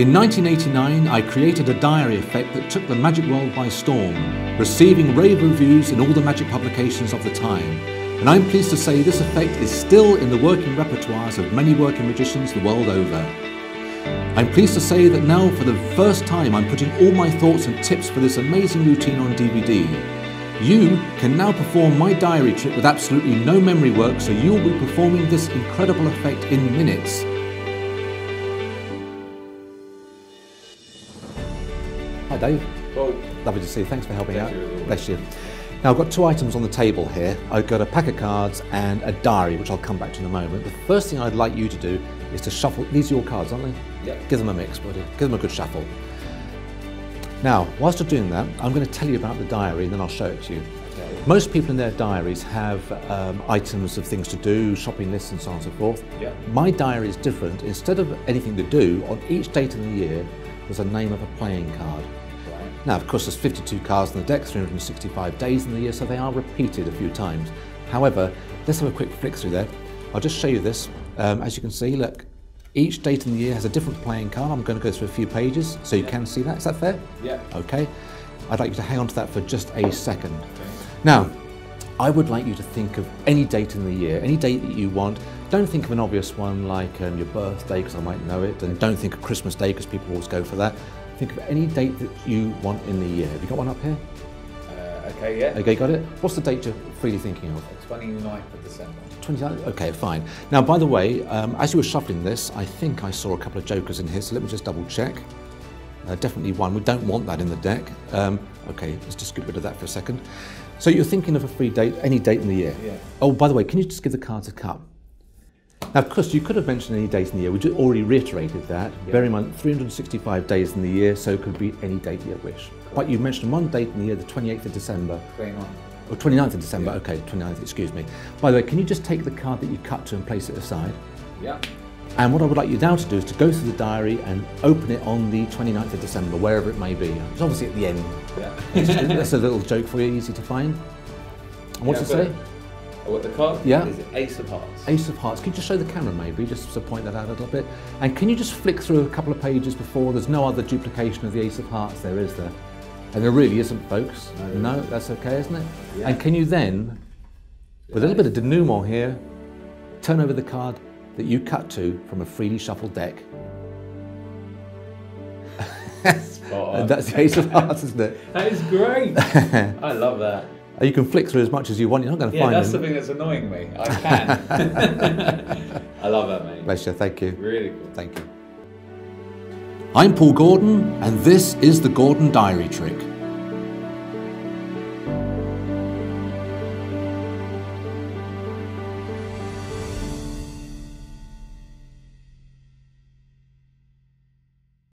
In 1989, I created a diary effect that took the magic world by storm, receiving rave reviews in all the magic publications of the time. And I'm pleased to say this effect is still in the working repertoires of many working magicians the world over. I'm pleased to say that now, for the first time, I'm putting all my thoughts and tips for this amazing routine on DVD. You can now perform my diary trick with absolutely no memory work, so you'll be performing this incredible effect in minutes. Dave. Well, Lovely to see you. Thanks for helping out. Always. Bless you. Now I've got two items on the table here. I've got a pack of cards and a diary, which I'll come back to in a moment. The first thing I'd like you to do is to shuffle. These are your cards, aren't they? Yeah. Give them a mix, buddy. Give them a good shuffle. Now, whilst you're doing that, I'm going to tell you about the diary and then I'll show it to you. Okay. Most people in their diaries have um, items of things to do, shopping lists, and so on and so forth. Yeah. My diary is different. Instead of anything to do, on each date in the year, there's a name of a playing card. Now, of course, there's 52 cards in the deck, 365 days in the year, so they are repeated a few times. However, let's have a quick flick through there. I'll just show you this. Um, as you can see, look, each date in the year has a different playing card. I'm going to go through a few pages so you can see that. Is that fair? Yeah. Okay. I'd like you to hang on to that for just a second. Okay. Now, I would like you to think of any date in the year, any date that you want. Don't think of an obvious one like um, your birthday, because I might know it, and don't think of Christmas Day, because people always go for that. Think of any date that you want in the year. Have you got one up here? Uh, okay, yeah. Okay, got it? What's the date you're freely thinking of? 29th of December. 29th? Okay, fine. Now, by the way, um, as you were shuffling this, I think I saw a couple of jokers in here, so let me just double check. Uh, definitely one. We don't want that in the deck. Um, okay, let's just get rid of that for a second. So you're thinking of a free date, any date in the year? Yeah. Oh, by the way, can you just give the cards a cut? Now, of course, you could have mentioned any date in the year. We already reiterated that. Bear in mind, 365 days in the year, so it could be any date you wish. But you mentioned one date in the year, the 28th of December, 29th. or 29th of December, okay, 29th, excuse me. By the way, can you just take the card that you cut to and place it aside? Yeah. And what I would like you now to do is to go through the diary and open it on the 29th of December, wherever it may be. It's obviously at the end. Yeah. That's a little joke for you, easy to find. And what's Yeah, it say? What the card? Yeah. Is Ace of Hearts? Ace of Hearts. Can you just show the camera maybe, just to point that out a little bit? And can you just flick through a couple of pages before? There's no other duplication of the Ace of Hearts there, is there? And there really isn't, folks. No, that's okay, isn't it? Yeah. And can you then, with a little bit of denouement here, turn over the card that you cut to from a freely shuffled deck? And that's the Ace of Hearts, isn't it? That is great. I love that. And You can flick through as much as you want. You're not going to Yeah, find that's the them. thing that's annoying me. I can. I love that, mate. Pleasure. Thank you. Really cool. Thank you. I'm Paul Gordon, and this is the Gordon Diary Trick.